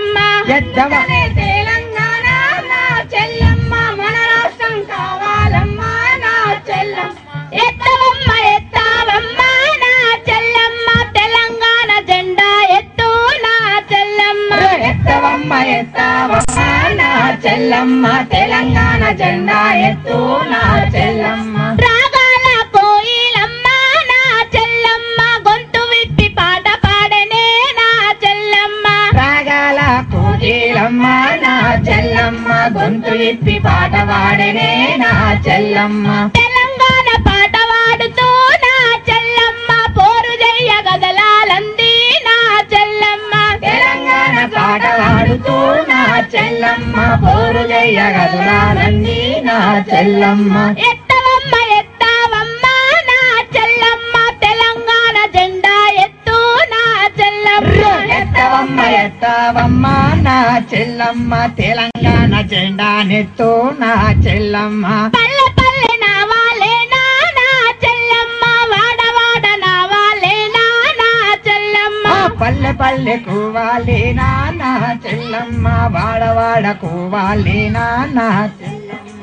చెల్లమ్మ. ఎద్దవనే తెలంగాణ నా చెల్లమ్మ. మన రాష్ట్రం కావాలమ్మ నా చెల్లమ్మ. తెలంగాణ జెండా ఎత్తు నా చెల్లమ్మ. కోకిలమ్మ నా చెల్లమ్మ గొంతు ఇప్పి పాట పాడనే నా చెల్లమ్మ. తెలంగాణ పాట పాడుతూ నా చెల్లమ్మ పోరు జయ్య గదలాలంది నా చెల్లమ్మ. తెలంగాణ పాట పాడుతూ నా చెల్లమ్మ పోరు జయ్య గదులానంది నా చెల్లమ్మ. ఎత్తవమ్మ నా చెల్లమ్మ తెలంగాణ జెండా నెత్తు నా చెల్లమ్మ. పల్లె పల్లె నా చెల్లమ్మ. వాడ వాడ నా చెల్లమ్మ. ఆ పల్లె పల్లె కూవాలేనా నా చెల్లమ్మ. వాడవాడ కూవాలేనా నా చెల్లమ్మ.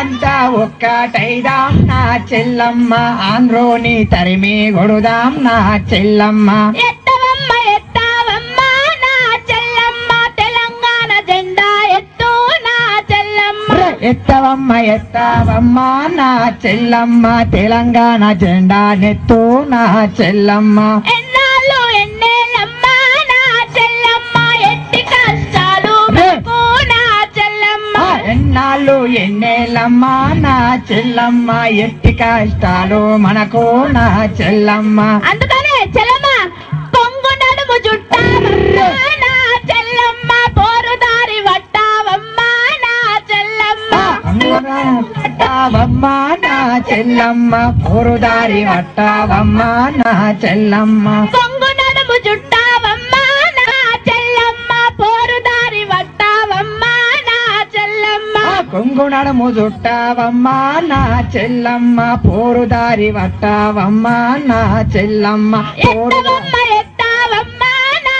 మనమంతా ఒక్కటైదాం నా చెల్లమ్మ. ఆంధ్రోని తరిమి కొడుదాం నా చెల్లమ్మ. ఎత్తవమ్మ ఎత్తావమ్మ నా చెల్లమ్మ. తెలంగాణ జెండా ఎత్తు నా చెల్లమ్మ. ఎత్తవమ్మ ఎత్తవమ్మ నా చెల్లమ్మ. తెలంగాణ జెండా నెత్తు నా చెల్లమ్మ. ఎన్నేళ్ళమ్మ నా చెల్లమ్మ ఎట్టి కష్టాలు మనకు నా చెల్లమ్మ. అందుకనే చెల్లమ్మ కొంగు నడుము జుట్టావమ్మ నా చెల్లమ్మ పోరుదారి వట్టావమ్మ నా చెల్లమ్మ. పట్టావమ్మ నా చెల్లమ్మ పోరుదారి వట్టావమ్మ నా చెల్లమ్మ. కొంగు నడుము చెల్లమ్మ. ఆ కొంగు నడుము చుట్టావమ్మ నా చెల్లమ్మ. వట్టావమ్మ నా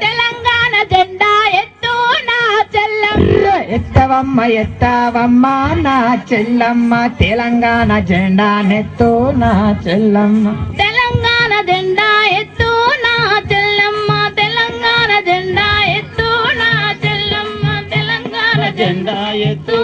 తెలంగాణ జెండా ఎత్తు నా చెల్లమ్మ. ఎత్తవమ్మ ఎత్తవమ్మ నా చెల్లమ్మ. తెలంగాణ జెండా నెత్తు నా చెల్లమ్మ. తెలంగాణ జెండా ఎత్తు నా చెల్లమ్మ. తెలంగాణ జెండా జెండా ఎత్తు.